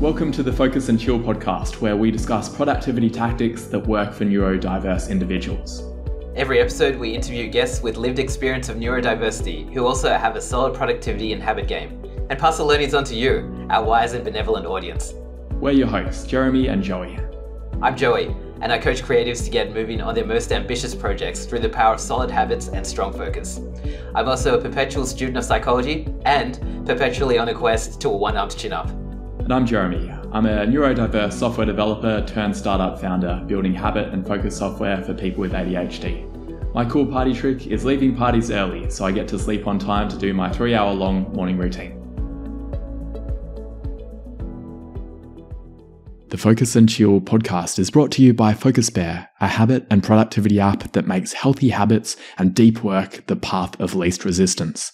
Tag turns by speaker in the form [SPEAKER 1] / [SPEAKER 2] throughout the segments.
[SPEAKER 1] Welcome to the Focus and Chill podcast, where we discuss productivity tactics that work for neurodiverse individuals.
[SPEAKER 2] Every episode, we interview guests with lived experience of neurodiversity who also have a solid productivity and habit game, and pass the learnings on to you, our wise and benevolent audience.
[SPEAKER 1] We're your hosts, Jeremy and Joey.
[SPEAKER 2] I'm Joey, and I coach creatives to get moving on their most ambitious projects through the power of solid habits and strong focus. I'm also a perpetual student of psychology and perpetually on a quest to a one armed chin up.
[SPEAKER 1] And I'm Jeremy. I'm a neurodiverse software developer turned startup founder building habit and focus software for people with ADHD. My cool party trick is leaving parties early so I get to sleep on time to do my three hour long morning routine. The Focus and Chill podcast is brought to you by Focus Bear, a habit and productivity app that makes healthy habits and deep work the path of least resistance.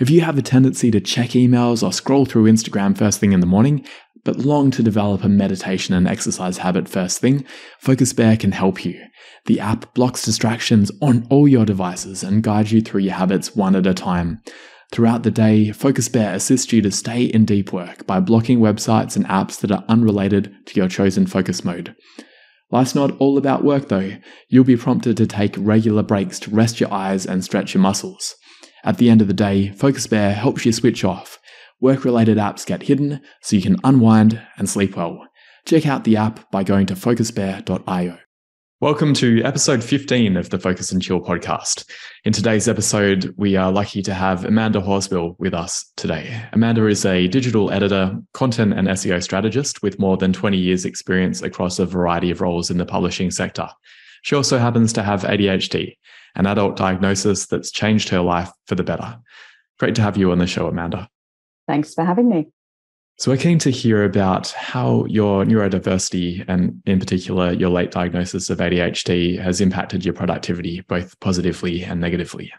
[SPEAKER 1] If you have a tendency to check emails or scroll through Instagram first thing in the morning, but long to develop a meditation and exercise habit first thing, Focus Bear can help you. The app blocks distractions on all your devices and guides you through your habits one at a time. Throughout the day, Focus Bear assists you to stay in deep work by blocking websites and apps that are unrelated to your chosen focus mode. Life's not all about work though. You'll be prompted to take regular breaks to rest your eyes and stretch your muscles. At the end of the day, Focus Bear helps you switch off. Work related apps get hidden so you can unwind and sleep well. Check out the app by going to focusbear.io. Welcome to episode 15 of the Focus and Chill podcast. In today's episode, we are lucky to have Amanda Horswill with us today. Amanda is a digital editor, content and SEO strategist with more than 20 years' experience across a variety of roles in the publishing sector. She also happens to have ADHD an adult diagnosis that's changed her life for the better. Great to have you on the show, Amanda.
[SPEAKER 3] Thanks for having me.
[SPEAKER 1] So, we're keen to hear about how your neurodiversity and, in particular, your late diagnosis of ADHD has impacted your productivity, both positively and negatively.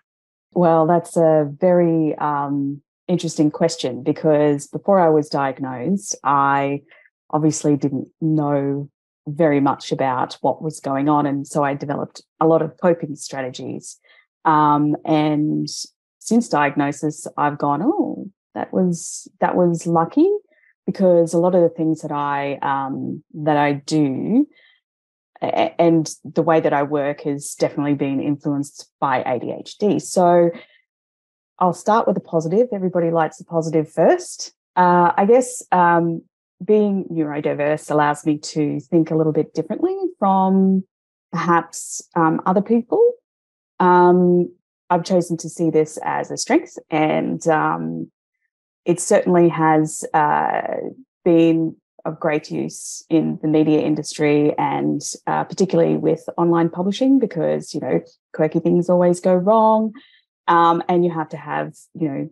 [SPEAKER 3] Well, that's a very um, interesting question because before I was diagnosed, I obviously didn't know very much about what was going on. And so I developed a lot of coping strategies. Um, and since diagnosis, I've gone, oh, that was that was lucky because a lot of the things that I um, that I do and the way that I work has definitely been influenced by ADHD. So I'll start with the positive. Everybody likes the positive first. Uh, I guess um, being neurodiverse allows me to think a little bit differently from perhaps um, other people. Um, I've chosen to see this as a strength, and um, it certainly has uh, been of great use in the media industry and uh, particularly with online publishing because you know quirky things always go wrong um, and you have to have you know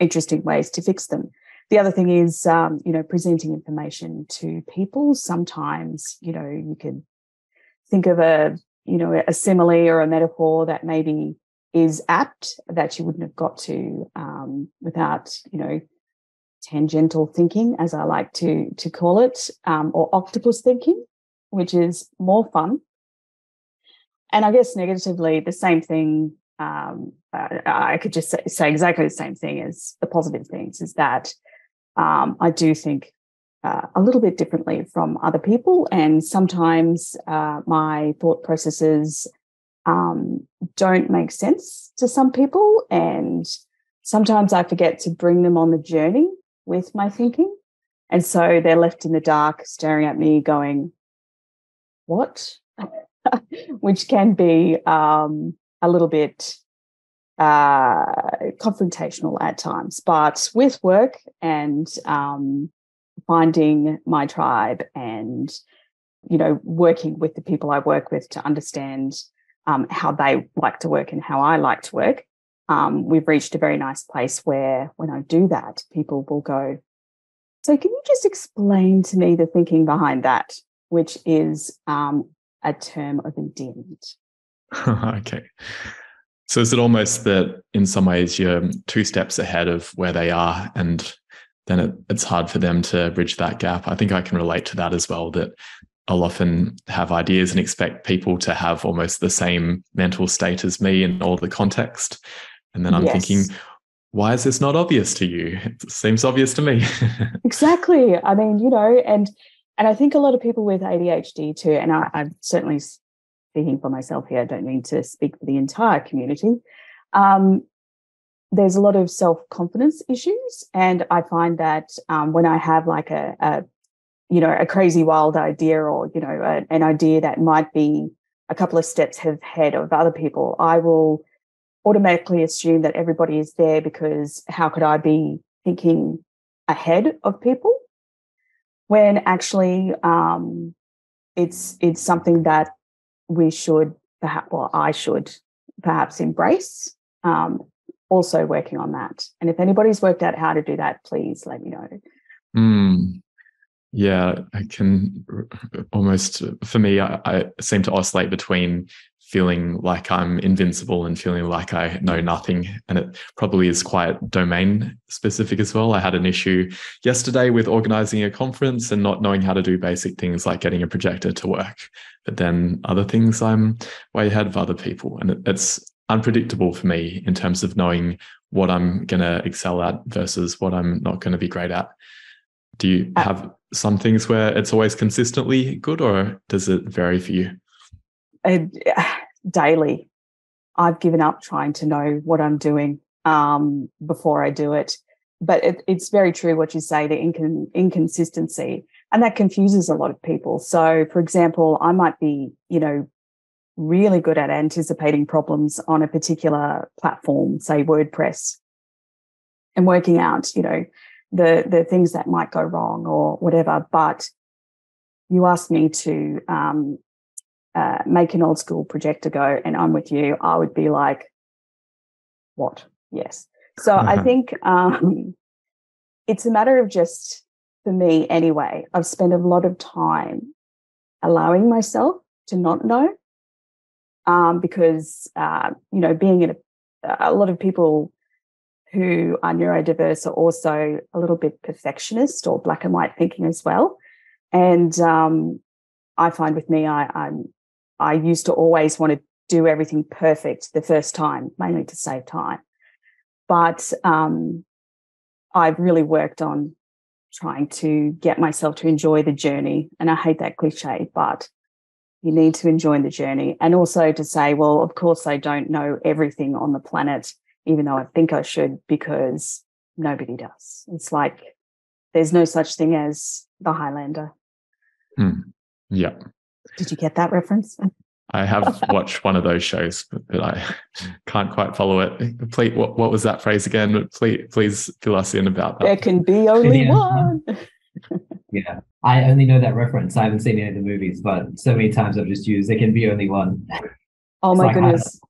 [SPEAKER 3] interesting ways to fix them the other thing is, um, you know, presenting information to people. Sometimes, you know, you could think of a, you know, a simile or a metaphor that maybe is apt that you wouldn't have got to um, without, you know, tangential thinking, as I like to to call it, um, or octopus thinking, which is more fun. And I guess negatively, the same thing. Um, I could just say, say exactly the same thing as the positive things. Is that um, I do think uh, a little bit differently from other people. And sometimes uh, my thought processes um, don't make sense to some people. And sometimes I forget to bring them on the journey with my thinking. And so they're left in the dark, staring at me, going, What? Which can be um, a little bit uh, confrontational at times. But with work and um, finding my tribe and you know working with the people I work with to understand um, how they like to work and how I like to work, um, we've reached a very nice place where when I do that, people will go. So, can you just explain to me the thinking behind that, which is um, a term of endearment?
[SPEAKER 1] okay. So is it almost that in some ways you're two steps ahead of where they are and then it, it's hard for them to bridge that gap? I think I can relate to that as well, that I'll often have ideas and expect people to have almost the same mental state as me in all the context. And then I'm yes. thinking, why is this not obvious to you? It seems obvious to me.
[SPEAKER 3] exactly. I mean, you know, and and I think a lot of people with ADHD too, and I, I'm certainly speaking for myself here. I don't mean to speak for the entire community. Um, there's a lot of self confidence issues, and I find that um, when I have like a, a, you know, a crazy wild idea, or you know, a, an idea that might be a couple of steps ahead of other people, I will automatically assume that everybody is there because how could I be thinking ahead of people when actually um, it's it's something that we should perhaps well I should perhaps embrace. Um, also working on that, and if anybody's worked out how to do that, please let me know.
[SPEAKER 1] Mm. Yeah, I can almost for me, I, I seem to oscillate between feeling like I'm invincible and feeling like I know nothing. And it probably is quite domain specific as well. I had an issue yesterday with organizing a conference and not knowing how to do basic things like getting a projector to work. But then other things I'm way ahead of other people. And it's unpredictable for me in terms of knowing what I'm going to excel at versus what I'm not going to be great at. Do you uh, have some things where it's always consistently good or does it vary for you?
[SPEAKER 3] Daily. I've given up trying to know what I'm doing um, before I do it. But it, it's very true what you say, the incon- inconsistency. And that confuses a lot of people. So, for example, I might be, you know, really good at anticipating problems on a particular platform, say WordPress, and working out, you know, the the things that might go wrong or whatever. But you asked me to um, uh, make an old school projector go and I'm with you, I would be like, what? Yes. So uh-huh. I think um, it's a matter of just, for me anyway, I've spent a lot of time allowing myself to not know um, because, uh, you know, being in a, a lot of people who are neurodiverse are also a little bit perfectionist or black and white thinking as well. And um, I find with me, I, I'm I used to always want to do everything perfect the first time, mainly to save time. But um, I've really worked on trying to get myself to enjoy the journey. And I hate that cliche, but you need to enjoy the journey. And also to say, well, of course, I don't know everything on the planet, even though I think I should, because nobody does. It's like there's no such thing as the Highlander.
[SPEAKER 1] Hmm. Yeah.
[SPEAKER 3] Did you get that reference?
[SPEAKER 1] I have watched one of those shows, but I can't quite follow it. Please, what, what was that phrase again? Please, please fill us in about that.
[SPEAKER 3] There can be only yeah. one.
[SPEAKER 4] yeah, I only know that reference. I haven't seen any of the movies, but so many times I've just used "there can be only one."
[SPEAKER 3] Oh my like goodness,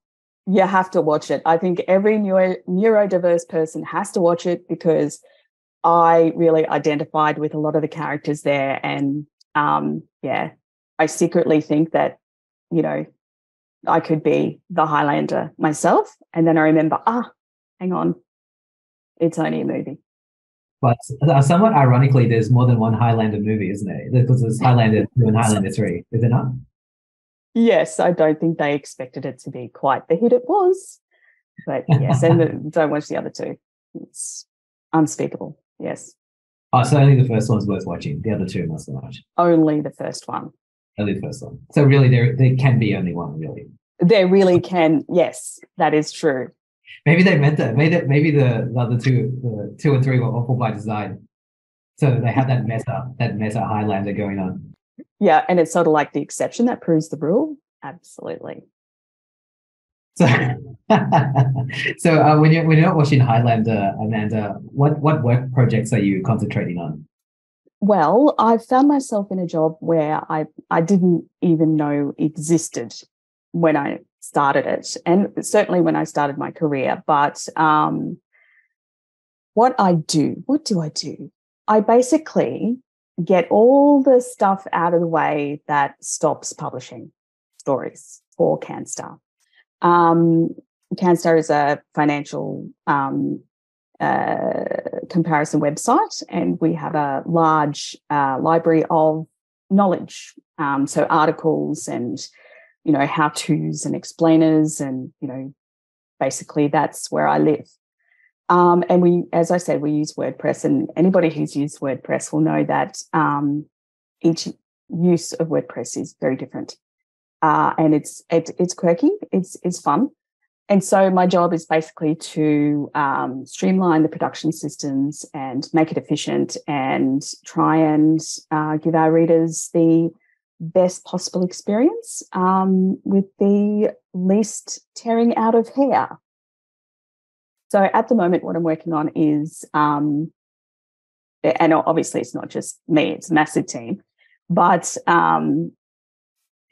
[SPEAKER 3] you have to watch it. I think every neuro, neurodiverse person has to watch it because I really identified with a lot of the characters there, and um, yeah, I secretly think that, you know, I could be the Highlander myself. And then I remember, ah, hang on, it's only a movie.
[SPEAKER 4] But uh, somewhat ironically, there's more than one Highlander movie, isn't it? Because there's Highlander 2 and Highlander 3, is it not?
[SPEAKER 3] Yes, I don't think they expected it to be quite the hit it was. But yes, and the, don't watch the other two. It's unspeakable. Yes.
[SPEAKER 4] Oh, so only the first one's worth watching. The other two, not so much.
[SPEAKER 3] Only the first one.
[SPEAKER 4] Only the first one. So really, there there can be only one, really.
[SPEAKER 3] There really can. Yes, that is true.
[SPEAKER 4] Maybe they meant that. Maybe maybe the, the other two, the two and three were awful by design. So they have that meta, that meta Highlander going on.
[SPEAKER 3] Yeah, and it's sort of like the exception that proves the rule. Absolutely.
[SPEAKER 4] So, so uh, when you're when you're not watching Highlander, Amanda, what what work projects are you concentrating on?
[SPEAKER 3] Well, I found myself in a job where I, I didn't even know existed when I started it, and certainly when I started my career. But um, what I do, what do I do? I basically get all the stuff out of the way that stops publishing stories for Canstar. Um, Canstar is a financial um, uh, comparison website, and we have a large uh, library of knowledge. Um, so articles and you know how tos and explainers, and you know basically that's where I live. Um, and we, as I said, we use WordPress, and anybody who's used WordPress will know that um, each use of WordPress is very different, uh, and it's it, it's quirky, it's it's fun, and so my job is basically to um, streamline the production systems and make it efficient, and try and uh, give our readers the best possible experience um, with the least tearing out of hair. So at the moment, what I'm working on is, um, and obviously it's not just me, it's a massive team, but um,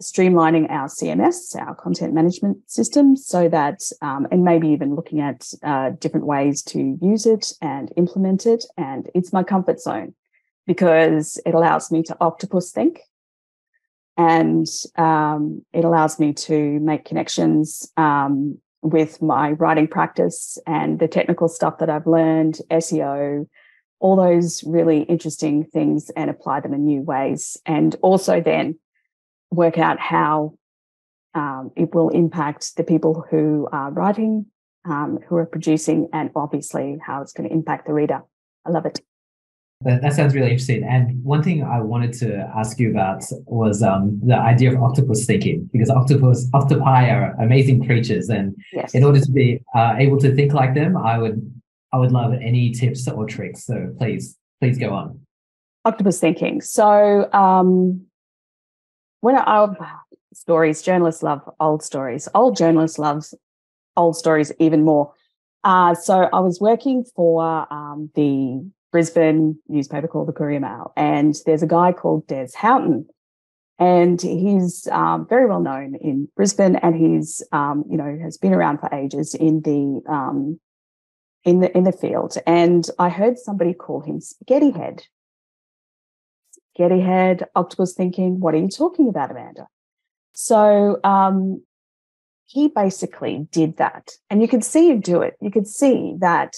[SPEAKER 3] streamlining our CMS, our content management system, so that, um, and maybe even looking at uh, different ways to use it and implement it. And it's my comfort zone because it allows me to octopus think and um, it allows me to make connections um, with my writing practice and the technical stuff that I've learned, SEO, all those really interesting things and apply them in new ways. And also then work out how um, it will impact the people who are writing, um, who are producing, and obviously how it's going to impact the reader. I love it.
[SPEAKER 4] That, that sounds really interesting. And one thing I wanted to ask you about was um, the idea of octopus thinking, because octopus, octopi are amazing creatures, and yes. in order to be uh, able to think like them, I would, I would love any tips or tricks. So please, please go on.
[SPEAKER 3] Octopus thinking. So um, when I, stories, journalists love old stories. Old journalists love old stories even more. Uh, so I was working for um, the Brisbane newspaper called the Courier Mail. And there's a guy called Des Houghton. And he's um, very well known in Brisbane, and he's um, you know has been around for ages in the um, in the in the field. And I heard somebody call him Spaghetti Head. Spaghetti Head, octopus thinking. What are you talking about, Amanda? So um, he basically did that, and you could see him do it. You could see that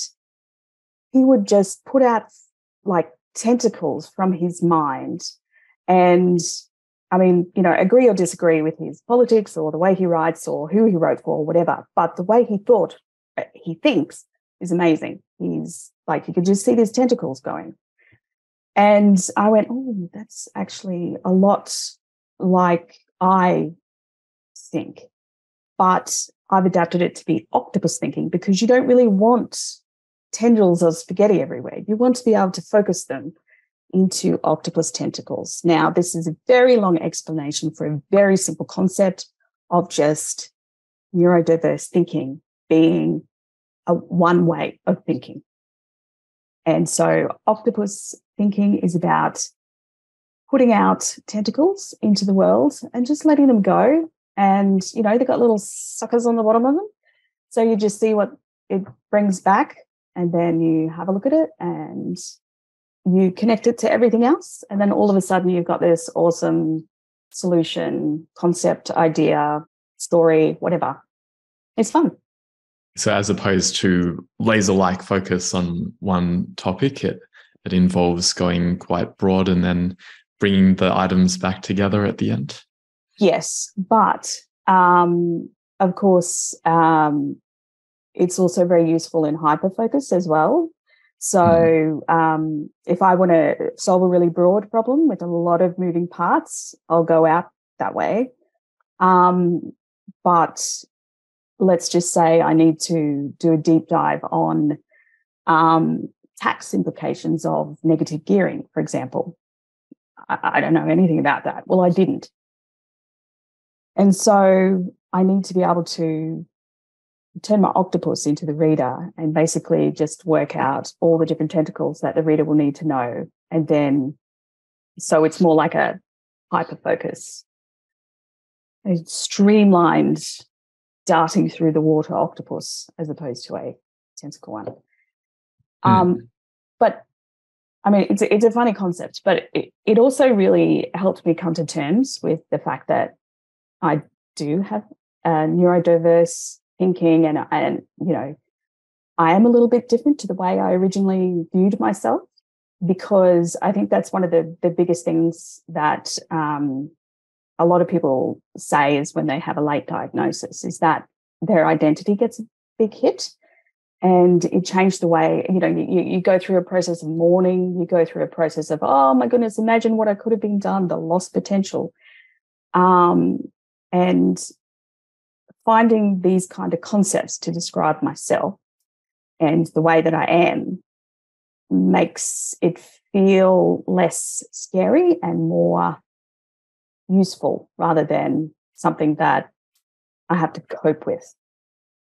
[SPEAKER 3] he would just put out like tentacles from his mind and I mean, you know, agree or disagree with his politics or the way he writes or who he wrote for or whatever, but the way he thought, uh, he thinks is amazing. He's like, you could just see these tentacles going. And I went, oh, that's actually a lot like I think, but I've adapted it to be octopus thinking because you don't really want tendrils of spaghetti everywhere. You want to be able to focus them into octopus tentacles. Now, this is a very long explanation for a very simple concept of just neurodiverse thinking being a one way of thinking. And so, octopus thinking is about putting out tentacles into the world and just letting them go. And, you know, they've got little suckers on the bottom of them. So you just see what it brings back and then you have a look at it and you connect it to everything else and then all of a sudden you've got this awesome solution concept idea story whatever it's fun
[SPEAKER 1] so as opposed to laser like focus on one topic it it involves going quite broad and then bringing the items back together at the end
[SPEAKER 3] yes but um, of course um, it's also very useful in hyperfocus as well. So hmm. um, if I want to solve a really broad problem with a lot of moving parts, I'll go out that way. Um, but let's just say I need to do a deep dive on um, tax implications of negative gearing, for example. I, I don't know anything about that. Well, I didn't. And so I need to be able to turn my octopus into the reader and basically just work out all the different tentacles that the reader will need to know. And then, so it's more like a hyper focus, a streamlined darting through the water octopus as opposed to a tentacle one. Mm. Um, but I mean, it's a, it's a funny concept, but it, it also really helped me come to terms with the fact that I do have a neurodiverse thinking and and you know I am a little bit different to the way I originally viewed myself because I think that's one of the the biggest things that um, a lot of people say is when they have a late diagnosis is that their identity gets a big hit and it changed the way you know you, you go through a process of mourning you go through a process of oh my goodness imagine what i could have been done the lost potential. Um, and finding these kind of concepts to describe myself and the way that i am makes it feel less scary and more useful rather than something that i have to cope with.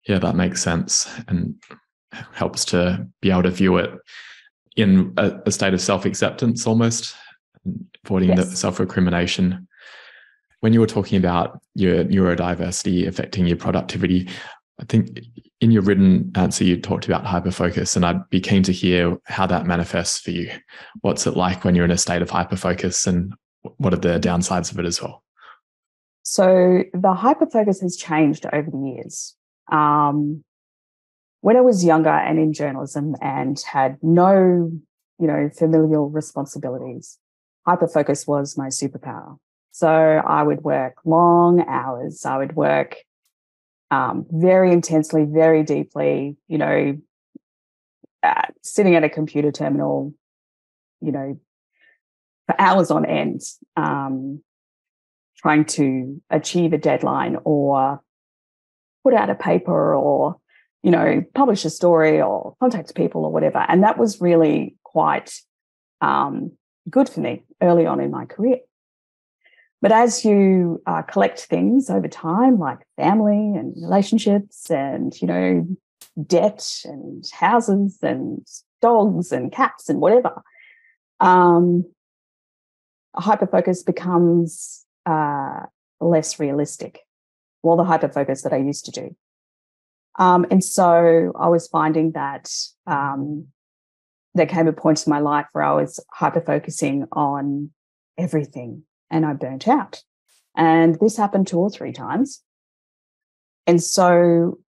[SPEAKER 1] Yeah that makes sense. And helps to be able to view it in a, a state of self-acceptance almost avoiding yes. the self-recrimination. When you were talking about your neurodiversity affecting your productivity i think in your written answer you talked about hyperfocus and i'd be keen to hear how that manifests for you. What's it like when you're in a state of hyperfocus and what are the downsides of it as well?
[SPEAKER 3] So the hyperfocus has changed over the years. Um, when I was younger and in journalism and had no, you know, familial responsibilities, hyperfocus was my superpower. So I would work long hours. I would work um, very intensely, very deeply, you know, sitting at a computer terminal, you know, for hours on end, um, trying to achieve a deadline or put out a paper or you know, publish a story or contact people or whatever. And that was really quite um, good for me early on in my career. But as you uh, collect things over time, like family and relationships and, you know, debt and houses and dogs and cats and whatever, um, hyperfocus becomes uh, less realistic. Well, the hyperfocus that I used to do. Um, and so I was finding that um, there came a point in my life where I was hyper focusing on everything and I burnt out. And this happened two or three times. And so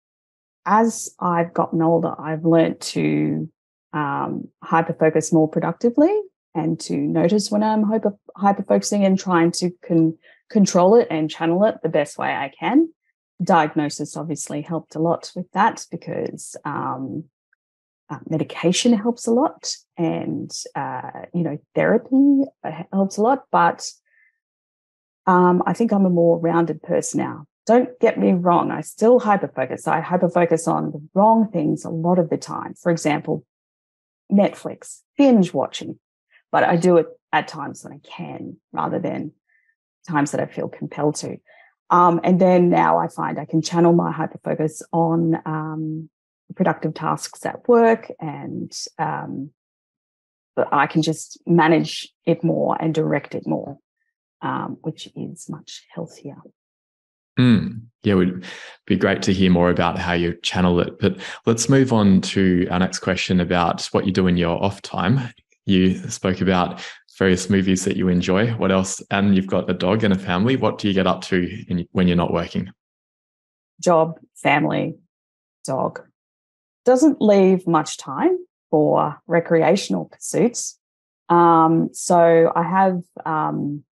[SPEAKER 3] as I've gotten older, I've learned to um, hyper focus more productively and to notice when I'm hyper focusing and trying to con- control it and channel it the best way I can diagnosis obviously helped a lot with that because um, uh, medication helps a lot and uh, you know therapy uh, helps a lot but um, i think i'm a more rounded person now. Don't get me wrong i still hyperfocus. I hyperfocus on the wrong things a lot of the time. For example netflix binge watching but i do it at times when i can rather than times that i feel compelled to um, and then now I find I can channel my hyperfocus on um, productive tasks at work and um, I can just manage it more and direct it more, um, which is much healthier.
[SPEAKER 1] Mm, yeah, it would be great to hear more about how you channel it. But let's move on to our next question about what you do in your off time. You spoke about various movies that you enjoy. What else? And you've got a dog and a family. What do you get up to in, when you're not working?
[SPEAKER 3] Job, family, dog. Doesn't leave much time for recreational pursuits. Um, so I have um,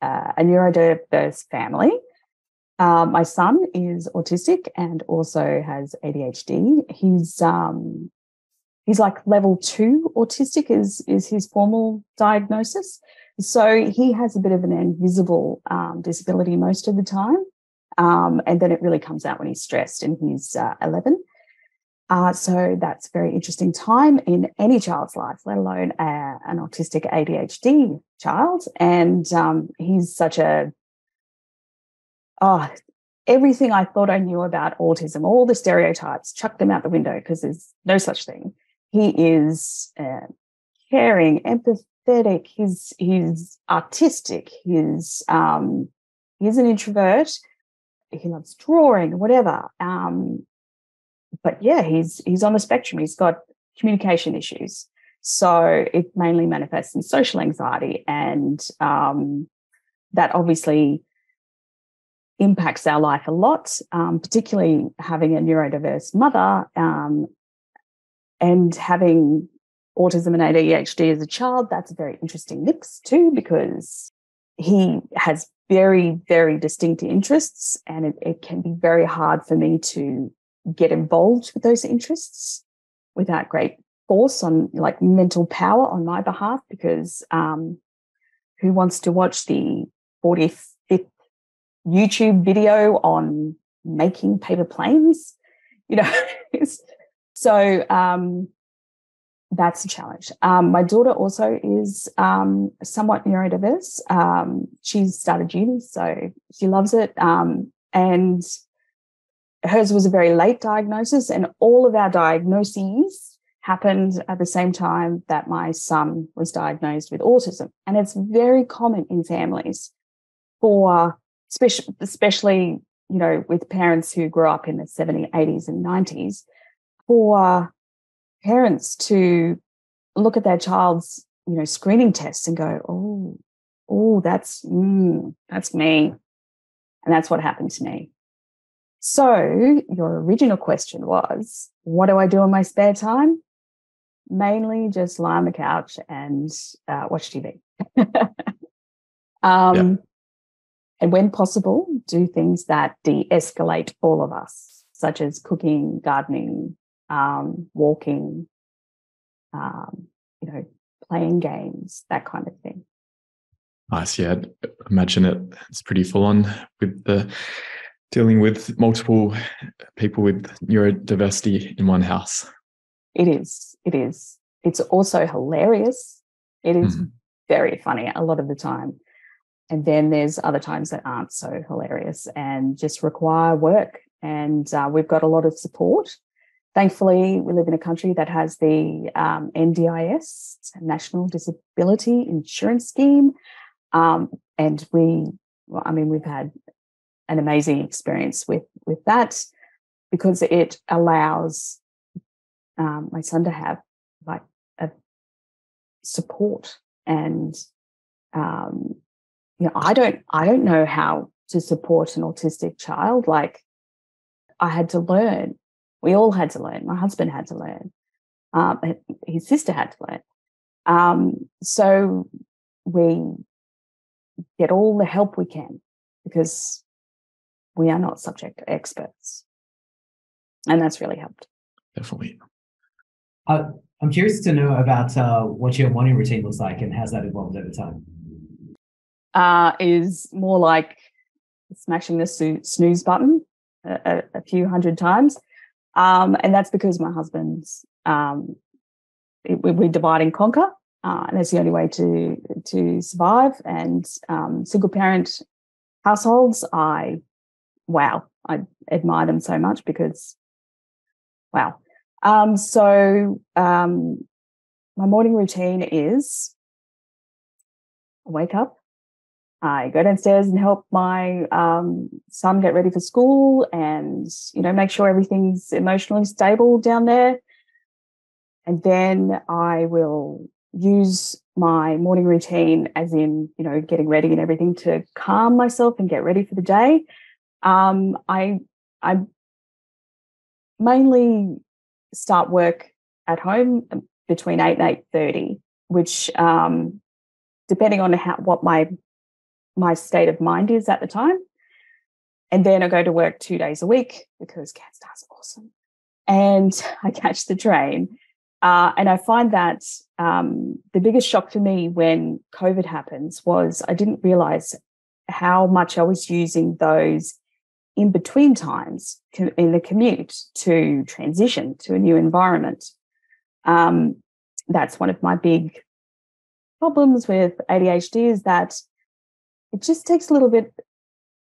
[SPEAKER 3] uh, a neurodiverse family. Uh, my son is autistic and also has ADHD. He's um, he's like level two autistic is is his formal diagnosis. So he has a bit of an invisible um, disability most of the time, um, and then it really comes out when he's stressed, and he's uh, eleven. Uh, so that's a very interesting time in any child's life, let alone uh, an autistic ADHD child. And um, he's such a oh, everything I thought I knew about autism, all the stereotypes, chuck them out the window because there's no such thing he is uh, caring, empathetic. He's he's artistic. He's um, he's an introvert. He loves drawing, whatever. Um, but yeah, he's he's on the spectrum. He's got communication issues, so it mainly manifests in social anxiety, and um, that obviously impacts our life a lot, um, particularly having a neurodiverse mother. And having autism and ADHD as a child, that's a very interesting mix too, because he has very, very distinct interests, and it, it can be very hard for me to get involved with those interests. without great force on like mental power on my behalf because um, who wants to watch the 45th YouTube video on making paper planes? You know, so um, that's a challenge. Um, my daughter also is um, somewhat neurodiverse. Um, she's started uni, so she loves it. Um, and hers was a very late diagnosis, and all of our diagnoses happened at the same time that my son was diagnosed with autism. And it's very common in families for, especially, you know, with parents who grew up in the 70s, 80s, and 90s, for parents to look at their child's, you know, screening tests and go, oh, oh, that's mm, that's me. And that's what happened to me. So your original question was, what do I do in my spare time? Mainly just lie on the couch and uh, watch TV. um, yeah. And when possible, do things that de-escalate all of us, such as cooking, gardening, um, walking, um, you know, playing games, that kind of thing.
[SPEAKER 1] Nice. Yeah. Imagine it. It's pretty full on with the dealing with multiple people with neurodiversity in one house.
[SPEAKER 3] It is. It is. It's also hilarious. It is mm. very funny a lot of the time. And then there's other times that aren't so hilarious and just require work. And uh, we've got a lot of support Thankfully, we live in a country that has the um, NDIS, National Disability Insurance Scheme. Um, and we, well, I mean, we've had an amazing experience with, with that because it allows um, my son to have like a support and um, you know i don't i don't know how to support an autistic child like i had to learn we all had to learn. My husband had to learn. Um, his sister had to learn. Um, so we get all the help we can because we are not subject experts. And that's really helped.
[SPEAKER 1] Definitely.
[SPEAKER 4] Uh, I'm curious to know about uh, what your morning routine looks like and how's that evolved over time?
[SPEAKER 3] Uh, is more like smashing the snooze button a, a, few hundred times um, and that's because my husband's, um, we, we divide and conquer. Uh, and that's the only way to to survive. And um, single parent households, I wow, I admire them so much because wow. Um, so um, my morning routine is I wake up, I go downstairs and help my um, son get ready for school and, you know, make sure everything's emotionally stable down there. And then I will use my morning routine as in, you know, getting ready and everything to calm myself and get ready for the day. Um, I, I mainly start work at home between 8 and 8.30, which um, depending on how what my my state of mind is at the time. And then I go to work two days a week because CanStar's awesome. And I catch the train. Uh, and I find that um, the biggest shock for me when COVID happens was I didn't realize how much I was using those in between times in the commute to transition to a new environment. Um, that's one of my big problems with ADHD is that it just takes a little bit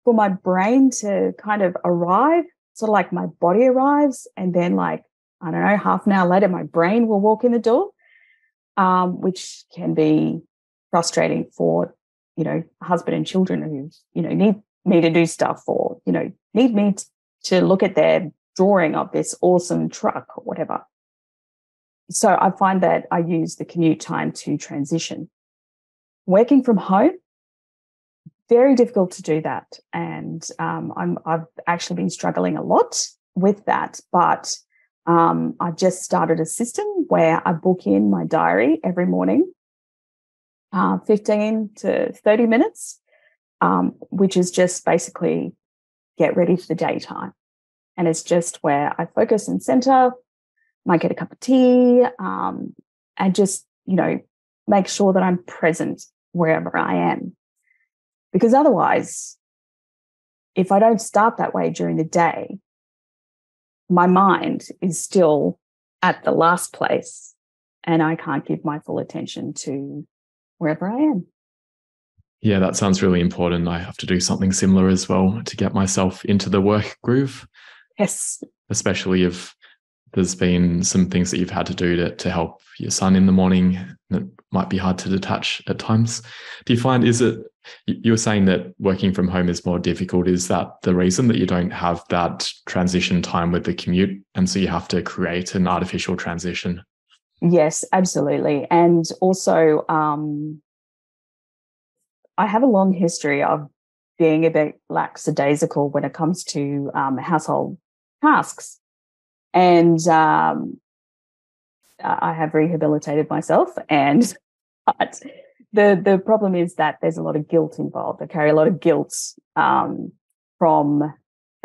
[SPEAKER 3] for my brain to kind of arrive, sort of like my body arrives, and then like I don't know, half an hour later, my brain will walk in the door, um, which can be frustrating for you know husband and children who you know need me to do stuff or you know need me to look at their drawing of this awesome truck or whatever. So I find that I use the commute time to transition. Working from home, very difficult to do that. And um, I'm, I've actually been struggling a lot with that. But um, I've just started a system where I book in my diary every morning, uh, 15 to 30 minutes, um, which is just basically get ready for the daytime. And it's just where I focus and center might get a cup of tea, um, and just, you know, make sure that I'm present wherever I am. Because otherwise, if I don't start that way during the day, my mind is still at the last place and I can't give my full attention to wherever I am.
[SPEAKER 1] Yeah, that sounds really important. I have to do something similar as well to get myself into the work groove.
[SPEAKER 3] Yes.
[SPEAKER 1] Especially if there's been some things that you've had to do to, to help your son in the morning that might be hard to detach at times. Do you find, is it, you were saying that working from home is more difficult. Is that the reason that you don't have that transition time with the commute? And so you have to create an artificial transition?
[SPEAKER 3] Yes, absolutely. And also, um, I have a long history of being a bit lackadaisical when it comes to um, household tasks. And um, I have rehabilitated myself. And but the, the problem is that there's a lot of guilt involved. I carry a lot of guilt um, from,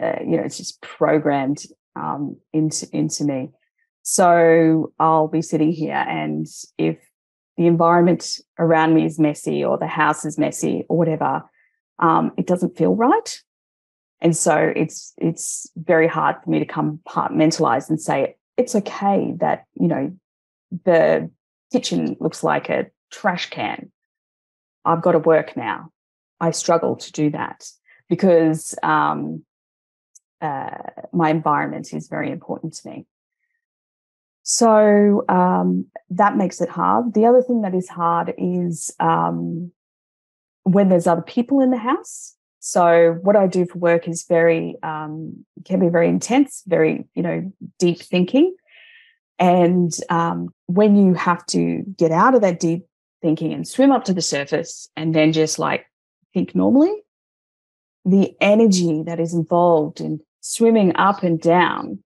[SPEAKER 3] uh, you know, it's just programmed um, into, into me. So I'll be sitting here, and if the environment around me is messy or the house is messy or whatever, um, it doesn't feel right. And so it's it's very hard for me to compartmentalize and say it's okay that you know the kitchen looks like a trash can. I've got to work now. I struggle to do that because um, uh, my environment is very important to me. So um, that makes it hard. The other thing that is hard is um, when there's other people in the house. So what I do for work is very um, can be very intense, very you know deep thinking, and um, when you have to get out of that deep thinking and swim up to the surface, and then just like think normally, the energy that is involved in swimming up and down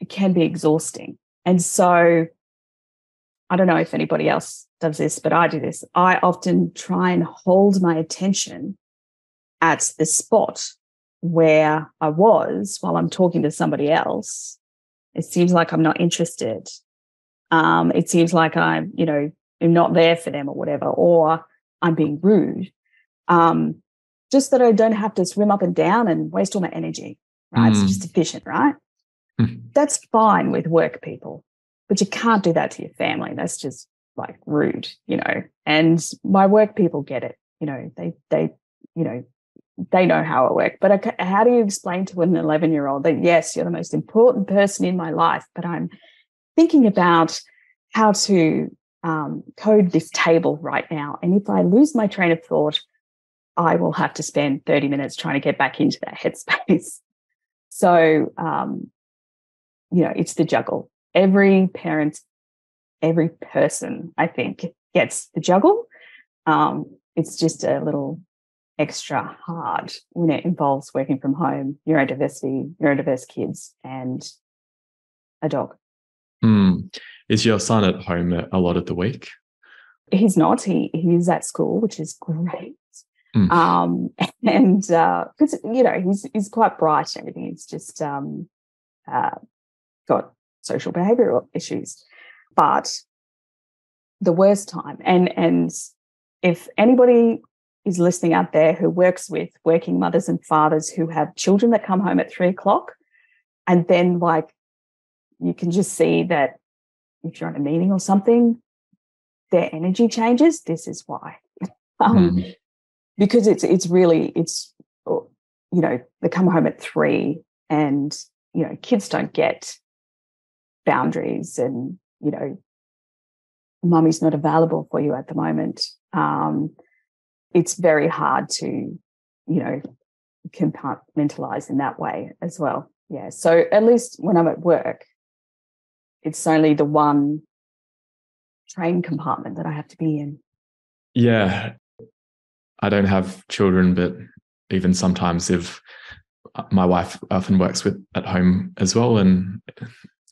[SPEAKER 3] it can be exhausting. And so I don't know if anybody else does this, but I do this. I often try and hold my attention at the spot where I was while I'm talking to somebody else. It seems like I'm not interested. Um, it seems like I'm, you know, am not there for them or whatever, or I'm being rude. Um, just that I don't have to swim up and down and waste all my energy, right? Mm. It's just efficient, right? Mm-hmm. That's fine with work people, but you can't do that to your family. That's just like rude, you know. And my work people get it. You know, they they you know they know how I work. But how do you explain to an 11 year old that yes, you're the most important person in my life, but I'm thinking about how to um, code this table right now, and if I lose my train of thought, I will have to spend 30 minutes trying to get back into that headspace. So um, you know, it's the juggle. Every parent, every person, I think, gets the juggle. Um, it's just a little extra hard when it involves working from home, neurodiversity, neurodiverse kids, and a dog.
[SPEAKER 1] Mm. Is your son at home a lot of the week?
[SPEAKER 3] He's not. He he's at school, which is great. Mm. Um, and because uh, you know he's he's quite bright and everything. It's just um, uh, got social behavioral issues. But the worst time, and and if anybody is listening out there who works with working mothers and fathers who have children that come home at three o'clock, and then like you can just see that if you're in a meeting or something, their energy changes. This is why. um, mm. Because it's it's really it's you know they come home at three and you know kids don't get boundaries and you know mummy's not available for you at the moment um, it's very hard to you know compartmentalize in that way as well yeah so at least when i'm at work it's only the one train compartment that i have to be in
[SPEAKER 1] yeah i don't have children but even sometimes if uh, my wife often works with at home as well and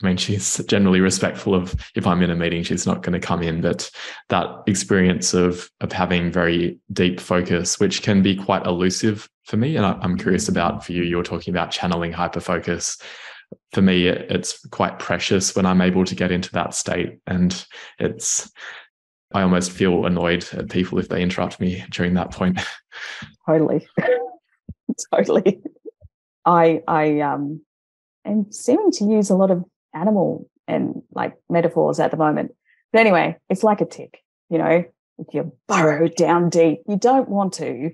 [SPEAKER 1] I mean, she's generally respectful of if I'm in a meeting, she's not going to come in. But that experience of of having very deep focus, which can be quite elusive for me, and I, am curious about for you. You're talking about channeling hyper focus. For me, it, it's quite precious when I'm able to get into that state. And it's, I almost feel annoyed at people if they interrupt me during that point.
[SPEAKER 3] Totally. totally. I, I, um, am seeming to use a lot of animal and like metaphors at the moment. But anyway, it's like a tick, you know, if you burrow down deep, you don't want to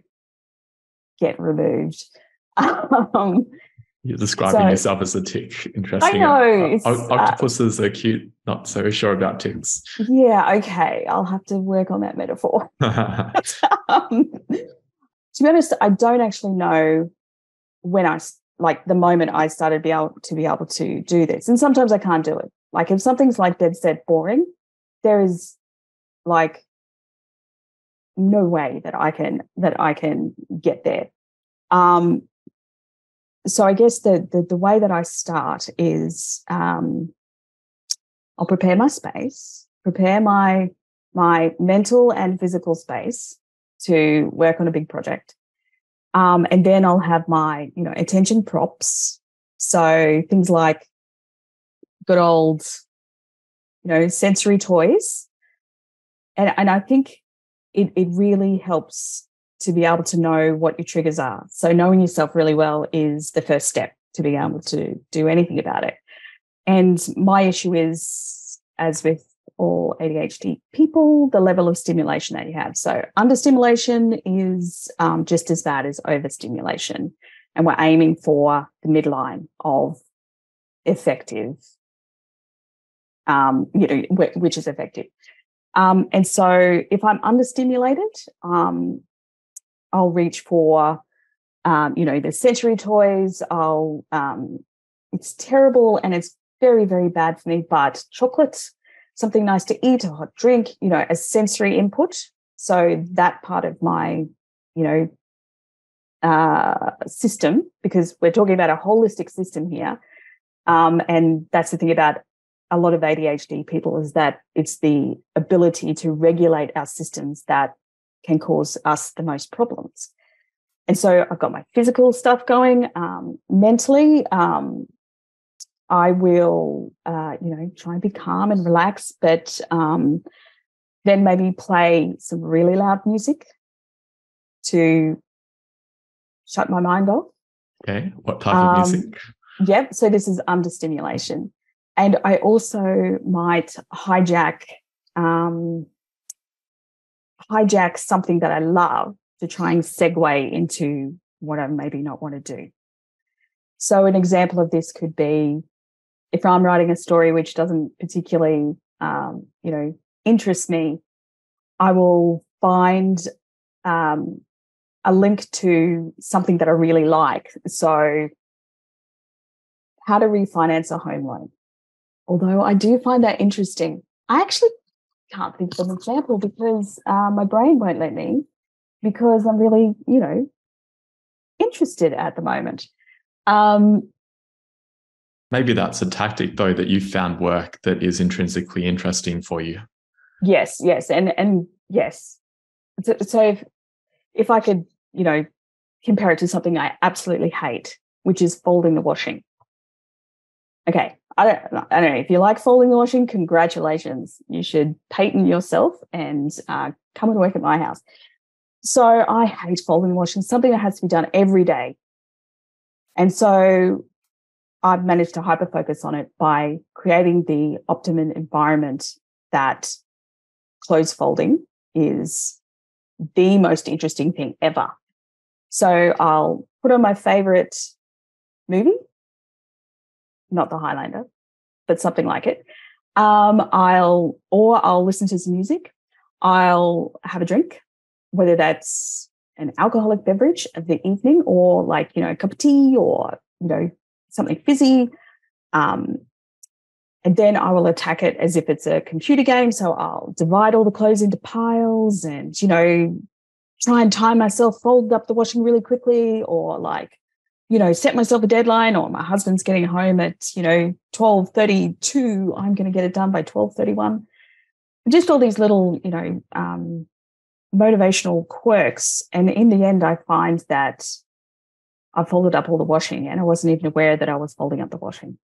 [SPEAKER 3] get removed. Um,
[SPEAKER 1] You're describing so, yourself as a tick. Interesting.
[SPEAKER 3] I know.
[SPEAKER 1] Uh, octopuses uh, are cute, not so sure about ticks.
[SPEAKER 3] Yeah, okay. I'll have to work on that metaphor. um, to be honest, I don't actually know when I like the moment I started be able to be able to do this. And sometimes I can't do it. Like if something's like dead set boring, there is like no way that I can that I can get there. Um, so I guess the, the, the way that I start is um, I'll prepare my space, prepare my my mental and physical space to work on a big project, um, and then I'll have my you know attention props. So things like good old you know sensory toys, and and I think it it really helps to be able to know what your triggers are. So knowing yourself really well is the first step to being able to do anything about it. And my issue is, as with all ADHD people, the level of stimulation that you have. So understimulation is um, just as bad as overstimulation. And we're aiming for the midline of effective, um, you know, which is effective. Um, and so if I'm understimulated, um, I'll reach for, um, you know, the sensory toys. I'll, um, it's terrible and it's very, very bad for me, but chocolate, something nice to eat, a hot drink, you know, as sensory input. So that part of my, you know, uh, system, because we're talking about a holistic system here. Um, and that's the thing about a lot of ADHD people is that it's the ability to regulate our systems that can cause us the most problems. And so I've got my physical stuff going. Um, mentally, um, I will, uh, you know, try and be calm and relax, but um, then maybe play some really loud music to shut my mind off.
[SPEAKER 1] Okay. What type of um, music?
[SPEAKER 3] Yep. So this is under stimulation. And I also might hijack um, hijack something that I love to try and segue into what I maybe not want to do. So, an example of this could be if I'm writing a story which doesn't particularly, um, you know, interest me, I will find um, a link to something that I really like. So, how to refinance a home loan. Although I do find that interesting, I actually can't think of an example because uh, my brain won't let me because I'm really, you know, interested at the moment. Um,
[SPEAKER 1] Maybe that's a tactic though that you found work that is intrinsically interesting for you.
[SPEAKER 3] Yes, yes, and and yes. So, so if if I could, you know, compare it to something I absolutely hate, which is folding the washing. Okay, I don't, I don't know if you like folding washing. Congratulations, you should patent yourself and uh, come and work at my house. So I hate folding washing, something that has to be done every day. And so I've managed to hyper focus on it by creating the optimum environment that clothes folding is the most interesting thing ever. So I'll put on my favorite movie not the Highlander, but something like it. Um, I'll or I'll listen to some music. I'll have a drink, whether that's an alcoholic beverage of the evening or like you know a cup of tea or you know something fizzy. Um, and then I will attack it as if it's a computer game. So I'll divide all the clothes into piles and you know try and time myself, fold up the washing really quickly, or like you know, set myself a deadline or my husband's getting home at, you know, 1232, I'm going to get it done by 1231. Just all these little, you know, um, motivational quirks. And in the end, I find that I folded up all the washing and I wasn't even aware that I was folding up the washing.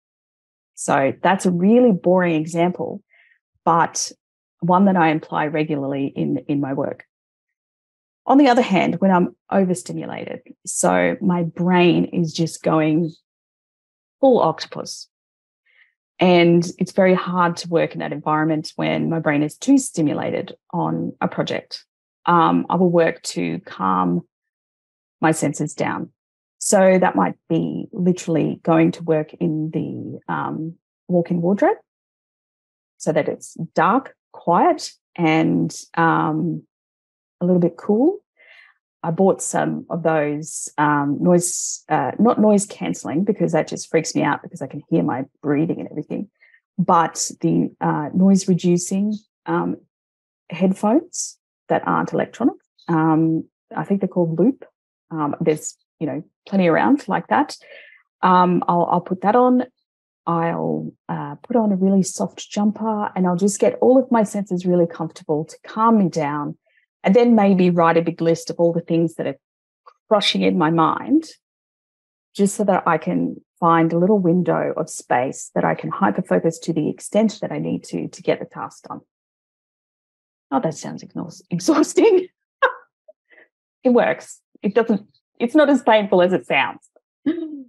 [SPEAKER 3] So that's a really boring example, but one that I apply regularly in, in my work. On the other hand, when I'm overstimulated, so my brain is just going full octopus. And it's very hard to work in that environment when my brain is too stimulated on a project. Um, I will work to calm my senses down. So that might be literally going to work in the um, walk in wardrobe so that it's dark, quiet, and um, a little bit cool. I bought some of those um, noise, uh, not noise cancelling because that just freaks me out because I can hear my breathing and everything, but the uh, noise reducing um, headphones that aren't electronic. Um, I think they're called Loop. Um, there's you know plenty around like that. Um, I'll, I'll put that on. I'll uh, put on a really soft jumper and I'll just get all of my senses really comfortable to calm me down. And then maybe write a big list of all the things that are crushing in my mind, just so that I can find a little window of space that I can hyper focus to the extent that I need to to get the task done. Oh, that sounds exhausting. it works. It doesn't it's not as painful as it sounds.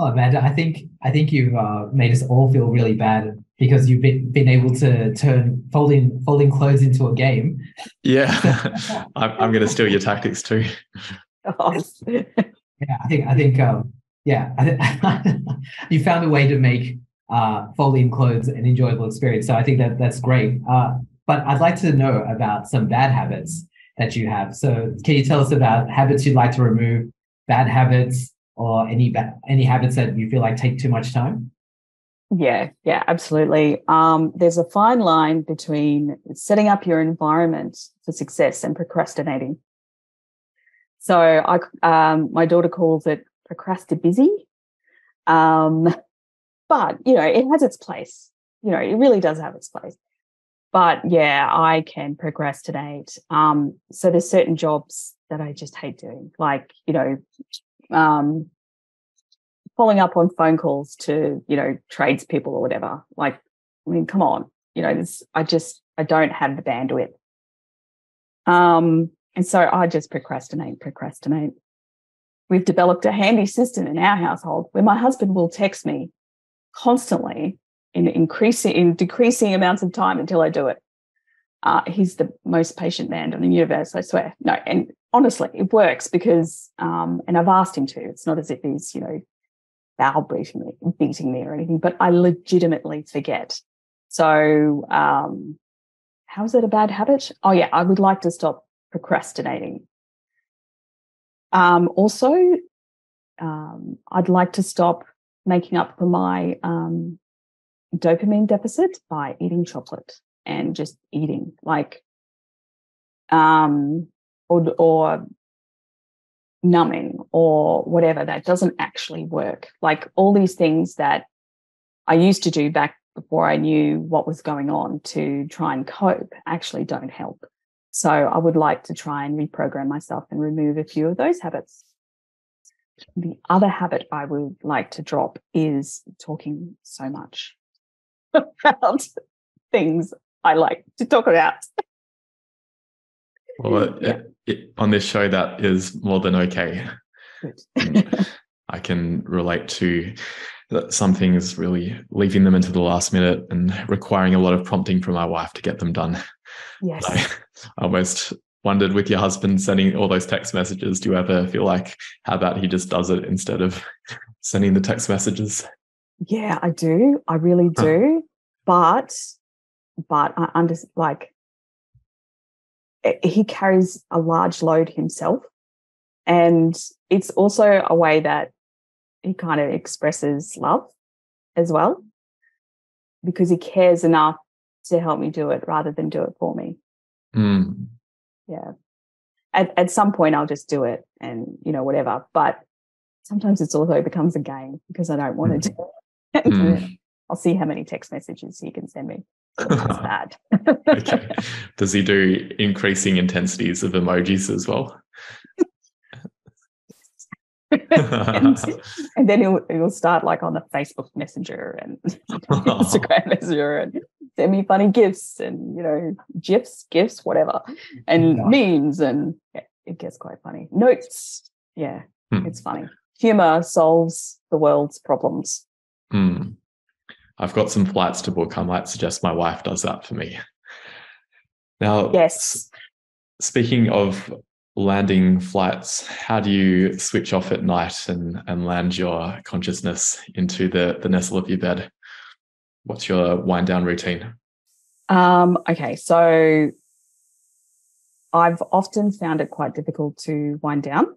[SPEAKER 4] Oh, Amanda, I think I think you've uh, made us all feel really bad because you've been, been able to turn folding folding clothes into a game.
[SPEAKER 1] Yeah, I'm, I'm going to steal your tactics too.
[SPEAKER 4] Oh. yeah, I think I think um, yeah, you found a way to make uh, folding clothes an enjoyable experience. So I think that that's great. Uh, but I'd like to know about some bad habits that you have. So can you tell us about habits you'd like to remove, bad habits, or any ba- any habits that you feel like take too much time?
[SPEAKER 3] Yeah, yeah, absolutely. Um, there's a fine line between setting up your environment for success and procrastinating. So I, um, my daughter calls it procrastibusy. Um, but you know, it has its place. You know, it really does have its place but yeah, I can procrastinate. Um, so there's certain jobs that I just hate doing, like you know, um, following up on phone calls to you know tradespeople or whatever. Like, I mean, come on, you know, this I just I don't have the bandwidth. Um, and so I just procrastinate, procrastinate. We've developed a handy system in our household where my husband will text me constantly in increasing in decreasing amounts of time until I do it. Uh, he's the most patient man in the universe, I swear. No, and honestly, it works because, um, and I've asked him to. It's not as if he's, you know, bowel beating me, beating me or anything, but I legitimately forget. So, um, how is that a bad habit? Oh yeah, I would like to stop procrastinating. Um, also, um, I'd like to stop making up for my um, dopamine deficit by eating chocolate and just eating like um or or numbing or whatever that doesn't actually work like all these things that i used to do back before i knew what was going on to try and cope actually don't help so i would like to try and reprogram myself and remove a few of those habits the other habit i would like to drop is talking so much about things I like to talk about.
[SPEAKER 1] Well, yeah. It, on this show, that is more than okay. I can relate to that some things really leaving them into the last minute and requiring a lot of prompting from my wife to get them done.
[SPEAKER 3] Yes.
[SPEAKER 1] I almost wondered with your husband sending all those text messages, do you ever feel like how about he just does it instead of sending the text messages?
[SPEAKER 3] Yeah, I do. I really do. Huh. But, but I understand, like, he carries a large load himself. And it's also a way that he kind of expresses love as well, because he cares enough to help me do it rather than do it for me.
[SPEAKER 1] Mm.
[SPEAKER 3] Yeah. At, at some point, I'll just do it and, you know, whatever. But sometimes it's also becomes a game because I don't want mm. to do it. Mm. I'll see how many text messages he can send me. Bad.
[SPEAKER 1] okay. Does he do increasing intensities of emojis as well?
[SPEAKER 3] and, and, then he'll he'll start like on the Facebook Messenger and Instagram Messenger and send me funny gifts and you know gifs, gifs, whatever, and yeah. memes and yeah, it gets quite funny. Notes, yeah, hmm. it's funny. Humor solves the world's problems.
[SPEAKER 1] Hmm. I've got some flights to book. I might suggest my wife does that for me. Now,
[SPEAKER 3] yes.
[SPEAKER 1] Speaking of landing flights, how do you switch off at night and, and land your consciousness into the, the nestle of your bed? What's your wind down routine?
[SPEAKER 3] Um, okay, so I've often found it quite difficult to wind down.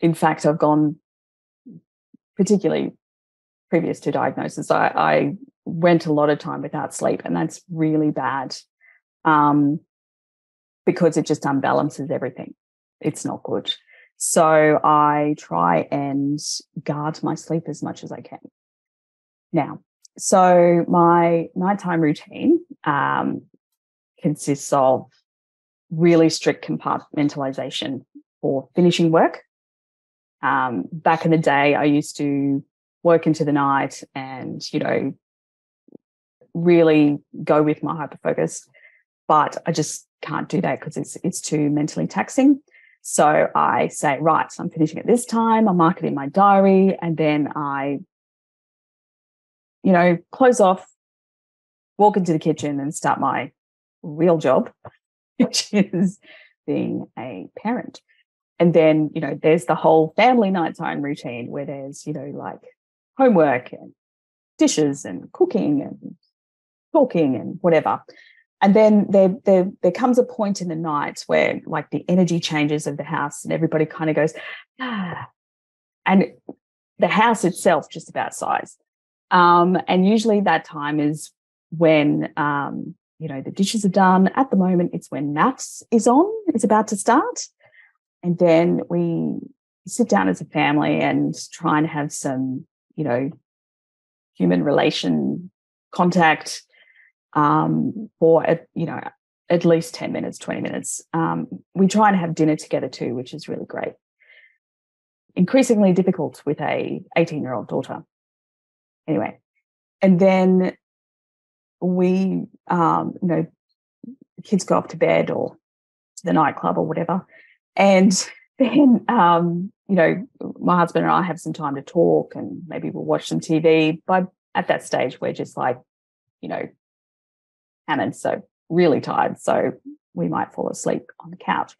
[SPEAKER 3] In fact, I've gone, particularly previous to diagnosis, I, I went a lot of time without sleep, and that's really bad. Um, because it just unbalances everything. It's not good. So I try and guard my sleep as much as I can. Now, so my nighttime routine um, consists of really strict compartmentalization for finishing work. Um, back in the day, I used to work into the night and, you know, really go with my hyper focus. But I just can't do that because it's it's too mentally taxing. So I say, right, so I'm finishing at this time. I mark it in my diary, and then I, you know, close off, walk into the kitchen, and start my real job, which is being a parent. And then, you know, there's the whole family nighttime routine where there's, you know, like homework and dishes and cooking and talking and whatever. And then there, there there comes a point in the night where like the energy changes of the house and everybody kind of goes ah and the house itself just about size. um, and usually that time is when um, you know the dishes are done. At the moment it's when maths is on it's about to start. And then we sit down as a family and try and have some you know human relation contact um, for you know at least 10 minutes 20 minutes. Um, we try and have dinner together too which is really great. Increasingly difficult with a 18 year old daughter. Anyway and then we um, you know kids go off to bed or the nightclub or whatever and then um, you know my husband and i have some time to talk and maybe we'll watch some tv but at that stage we're just like you know hammered, so really tired. So we might fall asleep on the couch.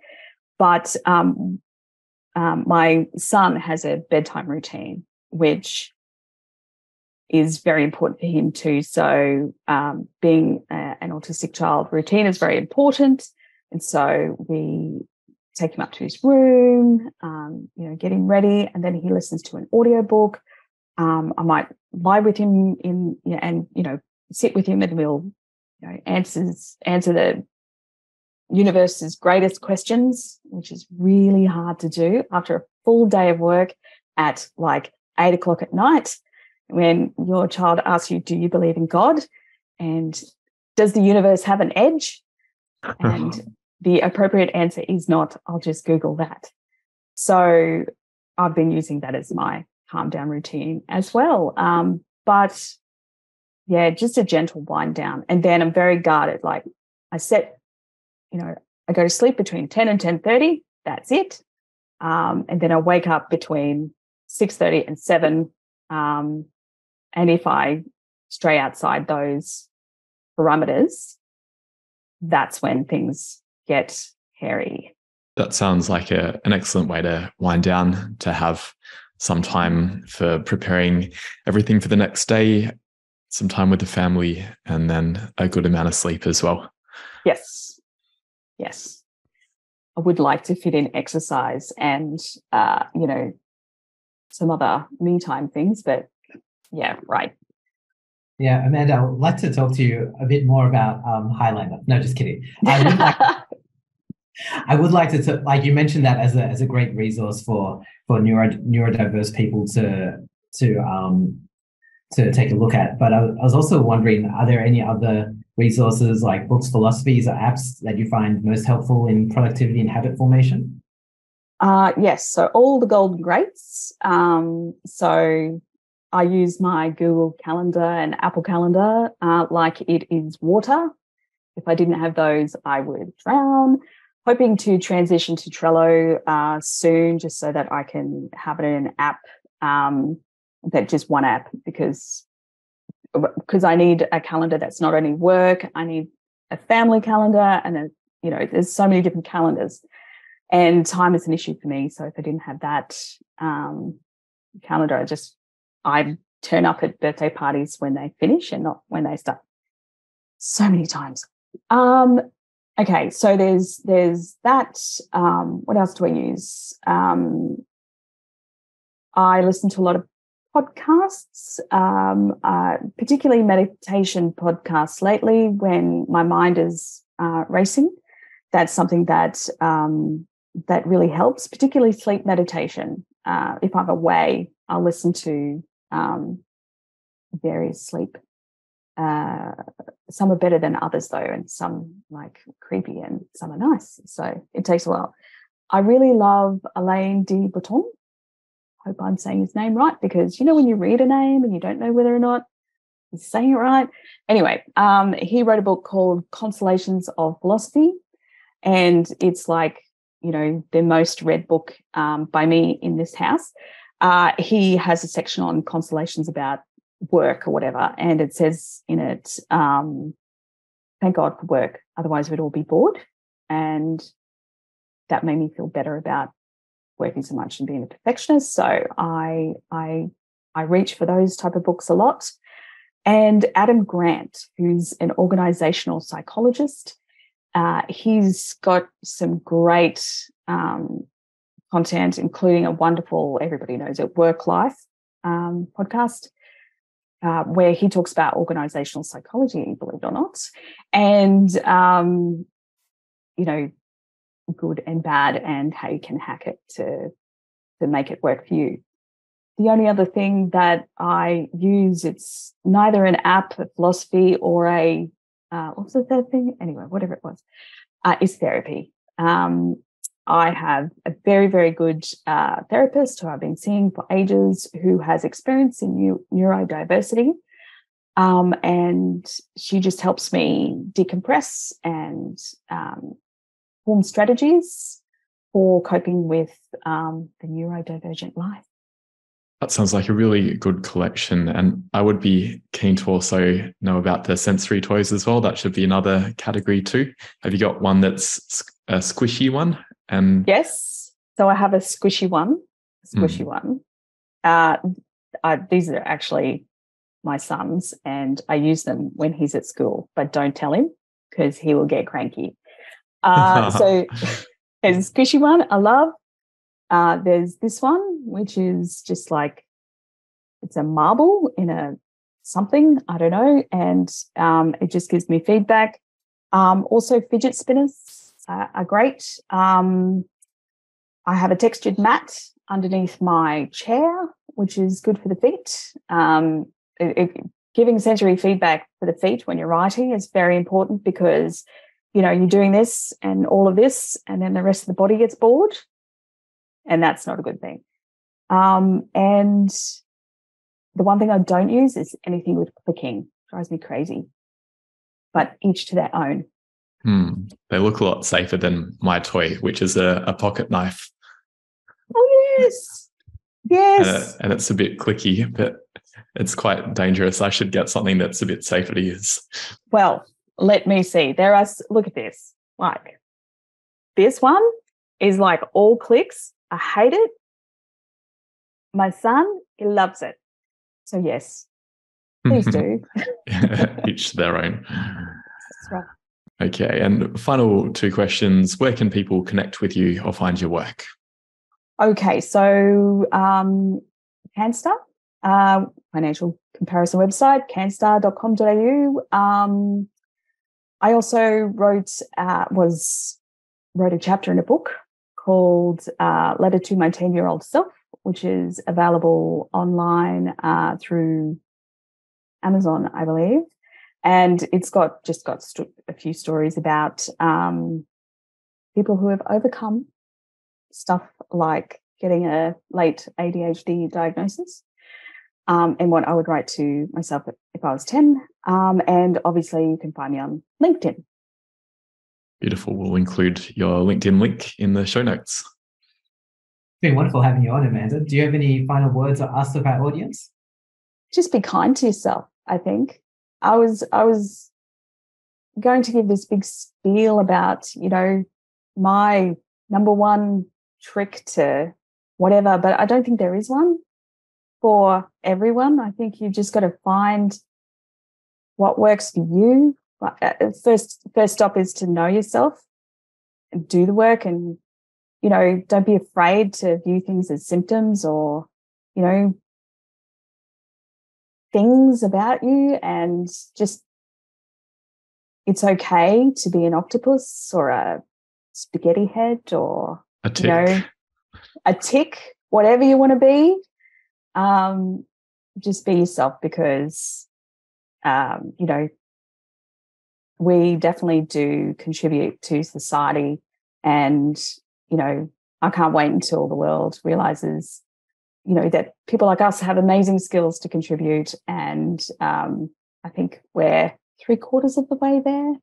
[SPEAKER 3] But um, um, my son has a bedtime routine, which is very important for him too. So, um, being a, an autistic child, routine is very important. And so we take him up to his room, um, you know, get him ready, and then he listens to an audiobook. Um, I might lie with him in, you know, and you know, sit with him, and we'll you know, answers answer the universe's greatest questions, which is really hard to do after a full day of work at like eight o'clock at night when your child asks you, Do you believe in God? And does the universe have an edge? And the appropriate answer is not, I'll just Google that. So I've been using that as my calm down routine as well. Um, but yeah, just a gentle wind down. And then I'm very guarded. Like I set, you know, I go to sleep between 10 and 10:30. That's it. Um, and then I wake up between 6:30 and 7. Um, and if I stray outside those parameters, that's when things get hairy.
[SPEAKER 1] That sounds like a, an excellent way to wind down, to have some time for preparing everything for the next day some time with the family, and then a good amount of sleep as well.
[SPEAKER 3] Yes. Yes. I would like to fit in exercise and, uh, you know, some other me time things, but yeah, right.
[SPEAKER 4] Yeah, Amanda, I would like to talk to you a bit more about um, Highlander. No, just kidding. I would like, I would like to, like you mentioned that as a as a great resource for for neuro neurodiverse people to to um, to take a look at. But I, I was also wondering, are there any other resources like books, philosophies, or apps that you find most helpful in productivity and habit formation?
[SPEAKER 3] Uh, yes. So all the golden greats. Um, so I use my Google Calendar and Apple Calendar uh, like it is water. If I didn't have those, I would drown. Hoping to transition to Trello uh, soon, just so that I can have it in an app um, that just one app because because I need a calendar that's not only work, I need a family calendar and a you know there's so many different calendars. And time is an issue for me so if i didn't have that um, calendar i just i turn up at birthday parties when they finish and not when they start. So many times. Um, okay so there's there's that um, what else do i use um, i listen to a lot of podcasts um, uh, particularly meditation podcasts lately when my mind is uh, racing that's something that um, that really helps, particularly sleep meditation. Uh, if I'm away, I'll listen to um, various sleep. Uh, some are better than others, though, and some like creepy, and some are nice. So it takes a while. I really love Alain de Botton. Hope I'm saying his name right because you know when you read a name and you don't know whether or not he's saying it right. Anyway, um, he wrote a book called Consolations of Philosophy, and it's like you know the most read book um, by me in this house. Uh, he has a section on consolations about work or whatever, and it says in it, um, "Thank God for work, otherwise we'd all be bored." And that made me feel better about working so much and being a perfectionist. So I I I reach for those type of books a lot. And Adam Grant, who's an organizational psychologist, uh, he's got some great um, content, including a wonderful, everybody knows it, work life um, podcast, uh, where he talks about organizational psychology, believe it or not, and, um, you know, good and bad, and how you can hack it to, to make it work for you. The only other thing that I use, it's neither an app, a philosophy, or a uh, what was the third thing? Anyway, whatever it was, uh, is therapy. Um, I have a very, very good uh, therapist who I've been seeing for ages who has experience in new, neurodiversity. Um, and she just helps me decompress and um, form strategies for coping with um, the neurodivergent life.
[SPEAKER 1] That sounds like a really good collection. And I would be keen to also know about the sensory toys as well. That should be another category too. Have you got one that's a squishy one? And
[SPEAKER 3] yes. So I have a squishy one, squishy mm. one. Uh, I, these are actually my son's, and I use them when he's at school, but don't tell him because he will get cranky. Uh, so there's a squishy one I love. Uh, there's this one, which is just like it's a marble in a something, I don't know, and um, it just gives me feedback. Um, also, fidget spinners uh, are great. Um, I have a textured mat underneath my chair, which is good for the feet. Um, it, it, giving sensory feedback for the feet when you're writing is very important because you know you're doing this and all of this, and then the rest of the body gets bored and that's not a good thing. Um, and the one thing I don't use is anything with clicking. Drives me crazy. But each to their own.
[SPEAKER 1] Hmm. They look a lot safer than my toy, which is a, a pocket knife.
[SPEAKER 3] Oh yes, yes.
[SPEAKER 1] And, it, and it's a bit clicky, but it's quite dangerous. I should get something that's a bit safer to use.
[SPEAKER 3] Well, let me see. There are. Look at this. Like this one is like all clicks I hate it. My son, he loves it. So, yes, please do.
[SPEAKER 1] Each their own. Right. Okay. And final two questions Where can people connect with you or find your work?
[SPEAKER 3] Okay. So, um, Canstar, uh, financial comparison website, canstar.com.au. Um, I also wrote, uh, was, wrote a chapter in a book called uh, Letter to My 10 Year Old Self, which is available online uh, through Amazon, I believe. And it's got just got st- a few stories about um, people who have overcome stuff like getting a late ADHD diagnosis um, and what I would write to myself if I was 10. Um, and obviously, you can find me on LinkedIn.
[SPEAKER 1] Beautiful. We'll include your LinkedIn link in the show notes.
[SPEAKER 4] It's been wonderful having you on, Amanda. Do you have any final words to ask of our audience?
[SPEAKER 3] Just be kind to yourself, I think. I was I was going to give this big spiel about, you know, my number one trick to whatever, but I don't think there is one for everyone. I think you've just got to find what works for you. Uh, first, first stop is to know yourself and do the work and, you know, don't be afraid to view things as symptoms or, you know, things about you and just it's okay to be an octopus or a spaghetti head or
[SPEAKER 1] a tick. you know
[SPEAKER 3] a tick whatever you want to be um, just be yourself because um, you know we definitely do contribute to society and you know i can't wait until the world realizes you know that people like us have amazing skills to contribute and um, i think we're three quarters of the way there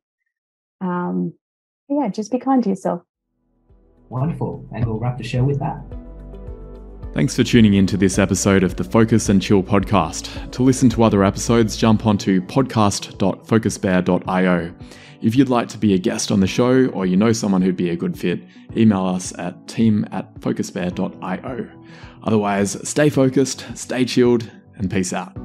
[SPEAKER 3] um, yeah just be kind to yourself
[SPEAKER 4] wonderful and we'll wrap the show with that
[SPEAKER 1] Thanks for tuning in to this episode of the Focus and Chill podcast. To listen to other episodes, jump onto podcast.focusbear.io. If you'd like to be a guest on the show or you know someone who'd be a good fit, email us at team at focusbear.io. Otherwise, stay focused, stay chilled, and peace out.